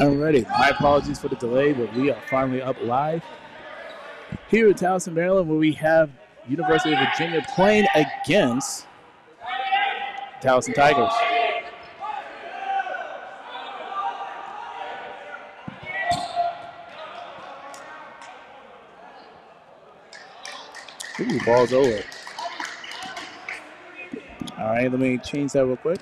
Alrighty, my apologies for the delay, but we are finally up live here at Towson, Maryland, where we have University of Virginia playing against Towson Tigers. Ooh, ball's over. All right, let me change that real quick.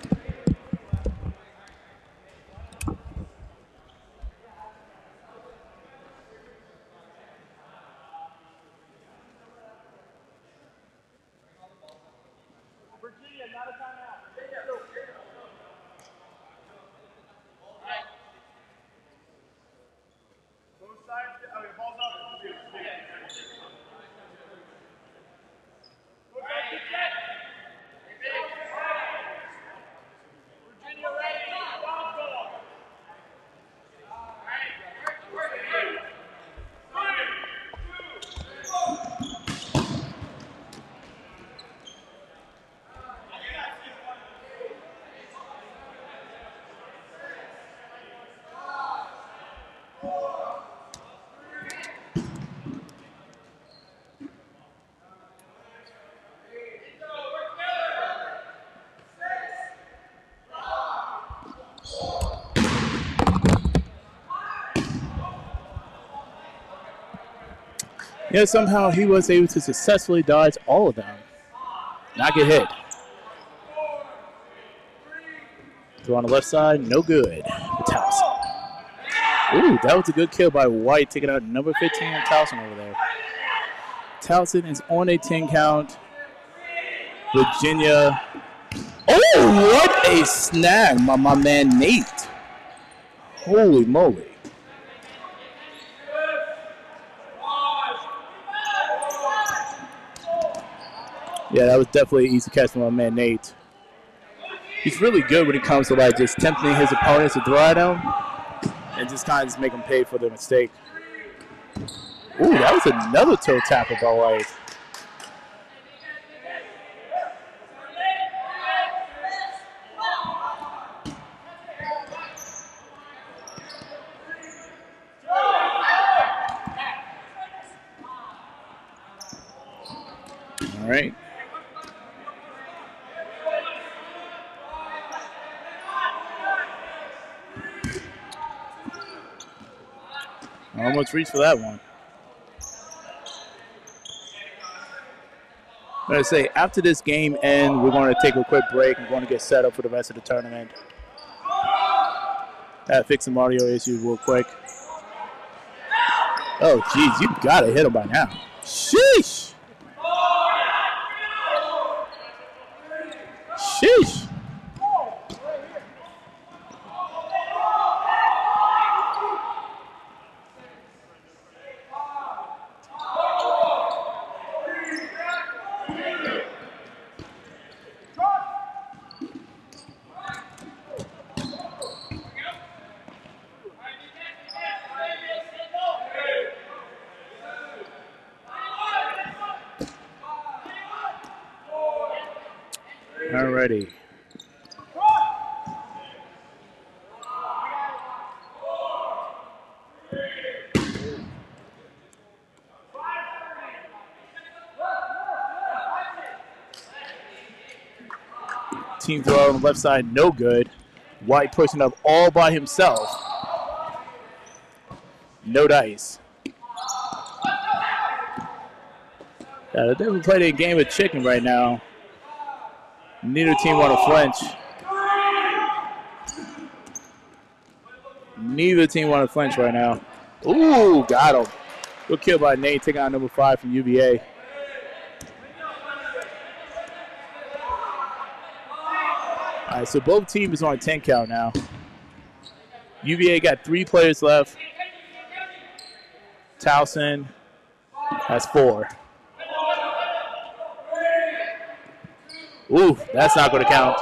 Yeah, somehow he was able to successfully dodge all of them. Not get hit. Throw on the left side, no good Towson. Ooh, that was a good kill by White, taking out number 15 of Towson over there. Towson is on a 10 count. Virginia. Oh, what a snag by my man Nate. Holy moly. Yeah, that was definitely an easy catch from my man Nate. He's really good when it comes to like just tempting his opponents to throw at him and just kind of just make them pay for their mistake. Ooh, that was another toe tackle by White. All right. Almost reached for that one. Going to say, after this game ends, we're going to take a quick break. We're going to get set up for the rest of the tournament. Gotta fix some audio issues real quick. Oh, geez, you got to hit him by now. Sheesh. Alrighty. Team throw on the left side, no good. White pushing up all by himself. No dice. Yeah, they're playing a game of chicken right now. Neither team want to flinch. Neither team want to flinch right now. Ooh, got him. Good kill by Nate, taking out number five from UVA. All right, so both teams are on 10 count now. UVA got three players left. Towson has four. Ooh, that's not going to count.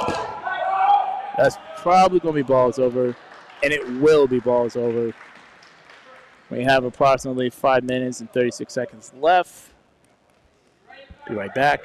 That's probably going to be balls over, and it will be balls over. We have approximately 5 minutes and 36 seconds left. Be right back.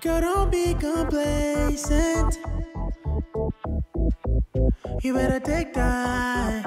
Girl, don't be complacent. You better take time.